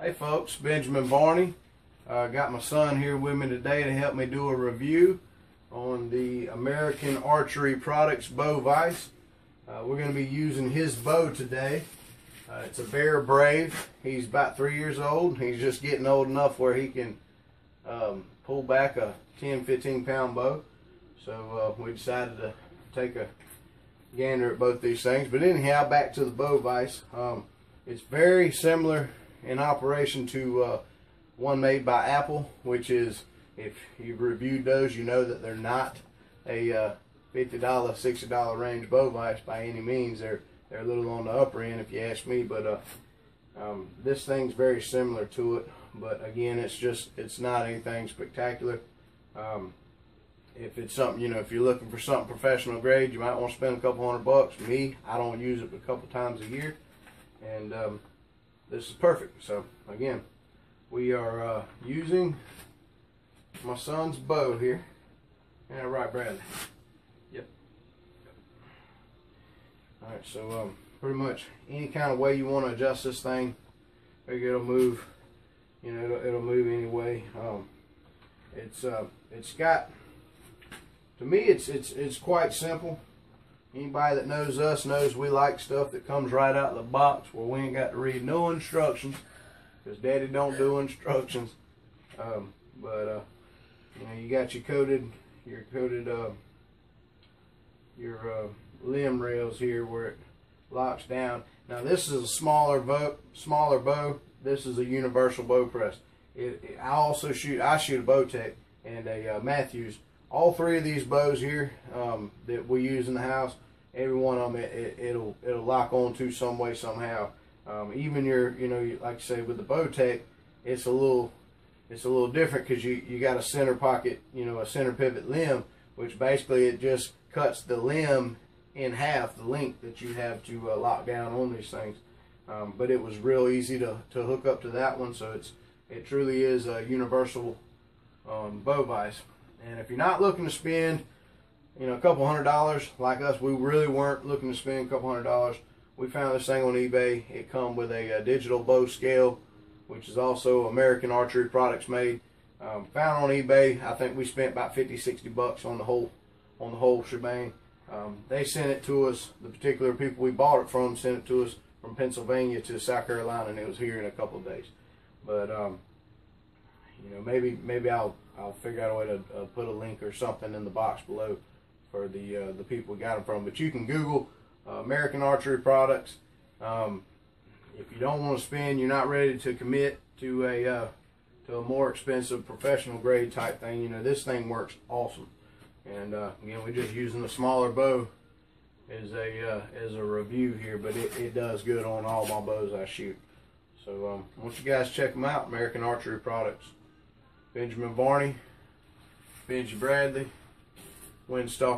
Hey folks, Benjamin Varney. Uh, got my son here with me today to help me do a review on the American Archery Products bow vise. Uh, we're going to be using his bow today. Uh, it's a Bear Brave. He's about three years old. He's just getting old enough where he can um, pull back a 10, 15 pound bow. So uh, we decided to take a gander at both these things. But anyhow, back to the bow vise. Um, it's very similar in operation to uh, one made by Apple, which is, if you've reviewed those, you know that they're not a uh, $50, $60 range bow vise by any means. They're, they're a little on the upper end if you ask me, but uh, um, this thing's very similar to it. But again, it's just, it's not anything spectacular. Um, if it's something, you know, if you're looking for something professional grade, you might want to spend a couple hundred bucks. Me, I don't use it but a couple times a year. And um, this is perfect. So again, we are uh, using my son's bow here. Yeah, right, Bradley. Yep. All right, so um, pretty much any kind of way you want to adjust this thing, it'll move. You know, it'll, it'll move anyway. Um, it's uh, it's got. To me, it's it's it's quite simple. Anybody that knows us knows we like stuff that comes right out of the box where we ain't got to read no instructions because daddy don't do instructions. Um, but, uh, you know, you got your coated, your coated, uh, your uh, limb rails here where it locks down. Now this is a smaller bow, smaller bow. This is a universal bow press. It, it, I also shoot, I shoot a Bowtech and a uh, Mathews all three of these bows here um, that we use in the house, every one of them, it, it, will it'll lock onto some way somehow. Um, even your, you know, like I say with the Bowtech, it's a little, it's a little different because you you got a center pocket, you know, a center pivot limb, which basically it just cuts the limb in half, the length that you have to uh, lock down on these things. Um, but it was real easy to, to hook up to that one, so it's it truly is a universal um, bow vise. And if you're not looking to spend, you know, a couple hundred dollars, like us, we really weren't looking to spend a couple hundred dollars. We found this thing on eBay. It come with a, a digital bow scale, which is also American Archery Products made. Um, found on eBay. I think we spent about 50, 60 bucks on the whole, on the whole shebang. Um, they sent it to us. The particular people we bought it from sent it to us from Pennsylvania to South Carolina, and it was here in a couple of days. But um, you know, maybe maybe I'll I'll figure out a way to uh, put a link or something in the box below for the uh, the people we got them from. But you can Google uh, American Archery Products. Um, if you don't want to spend, you're not ready to commit to a uh, to a more expensive professional grade type thing. You know, this thing works awesome. And uh, again, we're just using the smaller bow as a uh, as a review here, but it, it does good on all my bows I shoot. So um, once you guys check them out, American Archery Products. Benjamin Varney, Benji Bradley, Windstalk